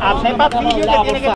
al